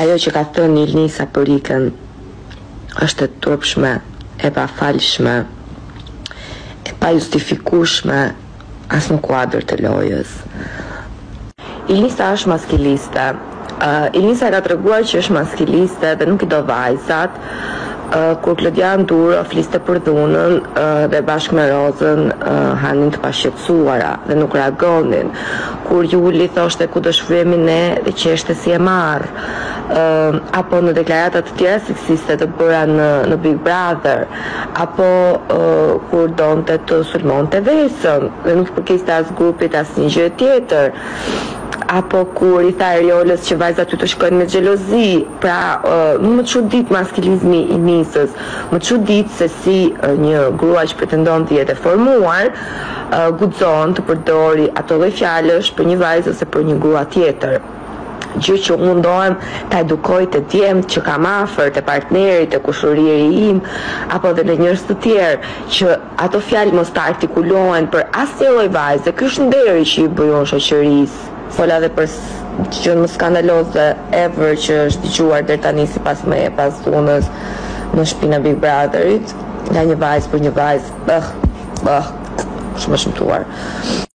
Ajo që ka thënë Ilnisa për Rikën është e turpshme, e pafalshme, e pajustifikueshme as në kuadër të lojës. Ilnisa është maskiliste. Ilnisa e ka treguar që është maskiliste dhe nuk i do vajzat. Kur Klodian Duro fliste për dhunën dhe bashkë me Rozën hanin të pashqetësuara dhe nuk reagonin. Kur Juli thoshte ku do shfryemi ne dhe qeshte si e marrë. Apo në deklarata të tjera seksiste të bëra në në Big Brother. Apo kur donte të sulmonte Vesën dhe nuk i përkiste as grupit asnjë gjëje tjetër. Apo kur i tha Eriolës që vajzat ty të shikojnë me xhelozi, pra më çudit maskilizmi i Ilnisës, më çudit se si një grua që pretendon të jetë e formuar, guxon të përdorë ato lloj fjalësh për një vajzë ose për një grua tjetër. Gjë që unë mundohem ta edukoj te djemtë që kam afër, te partnerët, te kushëriri im, apo dhe në njerëz të tjerë që Ato fjalë mos të artikulohen për asnjë lloj vajze, ky është nderi që i bëj unë shoqërisë. Fola dhe për gjënë më skandaloze ever që është dëgjuar deri tani sipas meje pas dhunës në shpinë e Big Brotherit nga një vajzë për një vajzë ëhh ëhh ëhh shumë e shëmtuar.